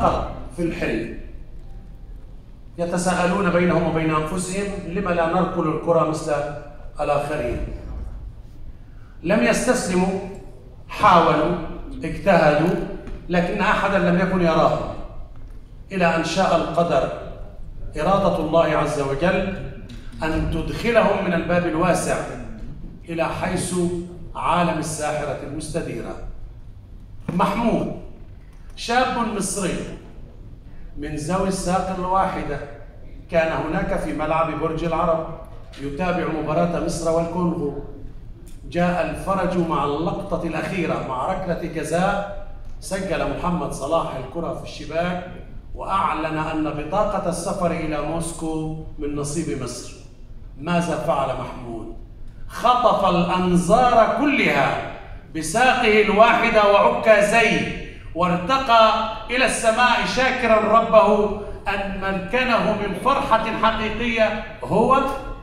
فقط في الحلم. يتساءلون بينهم وبين أنفسهم لم لا نركل الكره مثل الآخرين؟ لم يستسلموا حاولوا اجتهدوا لكن أحدا لم يكن يراهم. إلى أن شاء القدر إرادة الله عز وجل أن تدخلهم من الباب الواسع إلى حيث عالم الساحرة المستديرة. محمود شاب مصري من ذوي الساق الواحدة. كان هناك في ملعب برج العرب يتابع مباراة مصر والكونغو. جاء الفرج مع اللقطة الأخيرة مع ركلة جزاء سجل محمد صلاح الكرة في الشباك وأعلن أن بطاقة السفر إلى موسكو من نصيب مصر. ماذا فعل محمود؟ خطف الأنظار كلها بساقه الواحدة وعكازيه. وارتقى إلى السماء شاكرا ربه أن مكنه من فرحة حقيقية هو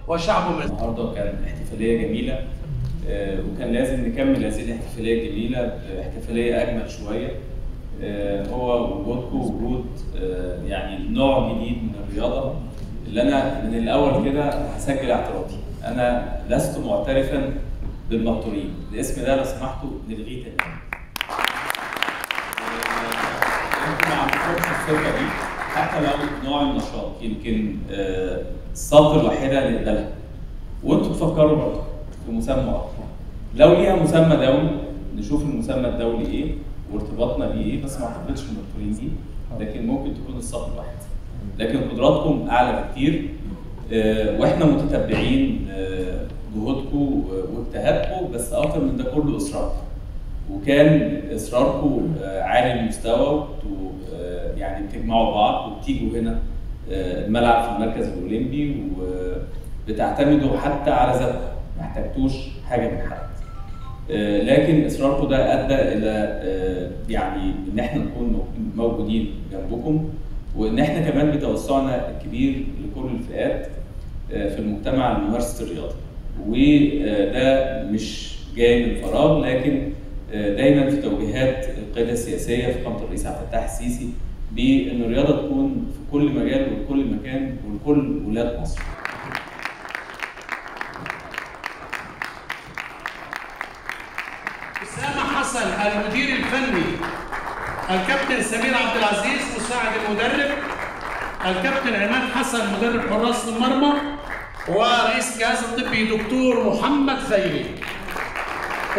وشعب مصر. النهارده كان احتفالية جميلة آه، وكان لازم نكمل هذه الاحتفالية الجميلة باحتفالية أجمل شوية. آه، هو وجودكم وجود آه، يعني نوع جديد من الرياضة. اللي أنا من الأول كده هسجل اعتراضي. أنا لست معترفا بالمقطورين الاسم ده لو سمحتوا نلغيه تماما الثقه دي حتى لو نوع النشاط يمكن آه، الصفقه الوحيدة اللي نقبلها وانتوا تفكروا برضه في مسمى اخر لو ليها مسمى دولي نشوف المسمى الدولي إيه وارتباطنا بيه إيه بس ما أعتقدش المقتولين دي لكن ممكن تكون الصف الواحد لكن قدراتكم أعلى بكتير آه، وإحنا متتبعين آه، جهودكم واجتهادكم بس أكتر من ده كله اصرار وكان إصراركم آه، عالي المستوى وانتوا آه، يعني بتجمعوا بعض وبتيجوا هنا آه، الملعب في المركز الأولمبي وبتعتمدوا حتى على ذاتكم ما احتجتوش حاجة من حد. لكن إصراركم ده أدى إلى يعني إن إحنا نكون موجودين جنبكم وإن إحنا كمان بتوسعنا الكبير لكل الفئات في المجتمع لممارسه الرياضه وده مش جاي من فراغ لكن دايما في توجيهات القيادة السياسية في قامة الرئيس عبد الفتاح السيسي بأن الرياضة تكون في كل مجال وكل مكان ولكل ولاد مصر. أسامة حسن المدير الفني الكابتن سمير عبد العزيز مساعد المدرب الكابتن عماد حسن مدرب حراس المرمى ورئيس الجهاز الطبي دكتور محمد خيري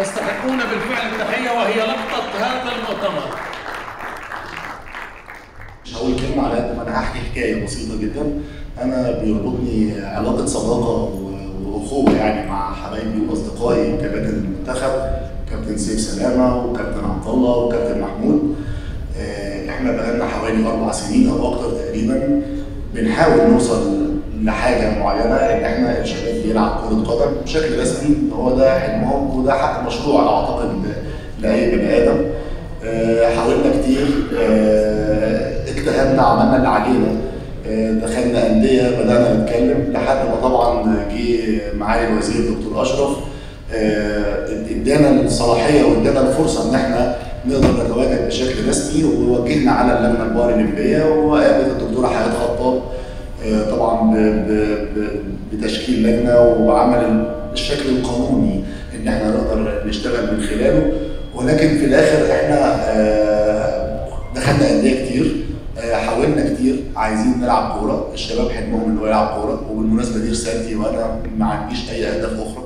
تستحقون بالفعل التحية وهي لقطة هذا المؤتمر. مش هقول كلمة على قد ما أنا هحكي حكاية بسيطة جدا. أنا بيربطني علاقة صداقة وأخوة يعني مع حبايبي وأصدقائي كباتن المنتخب كابتن سيف سلامة وكابتن عبد الله وكابتن محمود. آه، إحنا بقالنا حوالي أربع سنين أو أكتر تقريبا بنحاول نوصل لحاجة معينة إن إحنا الشباب بيلعب كرة قدم بشكل رسمي هو ده حلمهم وده حق مشروع على أعتقد لأي بني آدم. آه، حاولنا كتير. آه، اجتهدنا عملنا اللي علينا. آه، دخلنا أندية بدأنا نتكلم لحد ما طبعا جه معالي الوزير دكتور أشرف. إدانا الصلاحية وإدانا الفرصة إن إحنا نقدر نتواجد بشكل رسمي ووجهنا على اللجنة البارالمبيه وقابلت الدكتورة حياة خطاب. طبعا ب- ب- بتشكيل لجنة وعمل الشكل القانوني إن إحنا نقدر نشتغل من خلاله. ولكن في الآخر إحنا آه، دخلنا أندية كتير آه، حاولنا كتير عايزين نلعب كورة. الشباب حلمهم إن هو يلعب كورة. وبالمناسبة دي رسالتي وأنا ما عنديش أي أهداف أخرى.